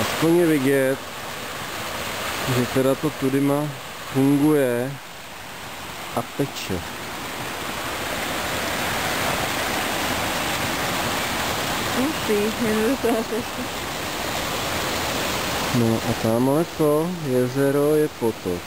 aspoň je vidět, že teda to tudima funguje a peče. Musí, jen. No a tamhle to jezero je potok.